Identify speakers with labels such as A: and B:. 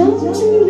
A: Don't you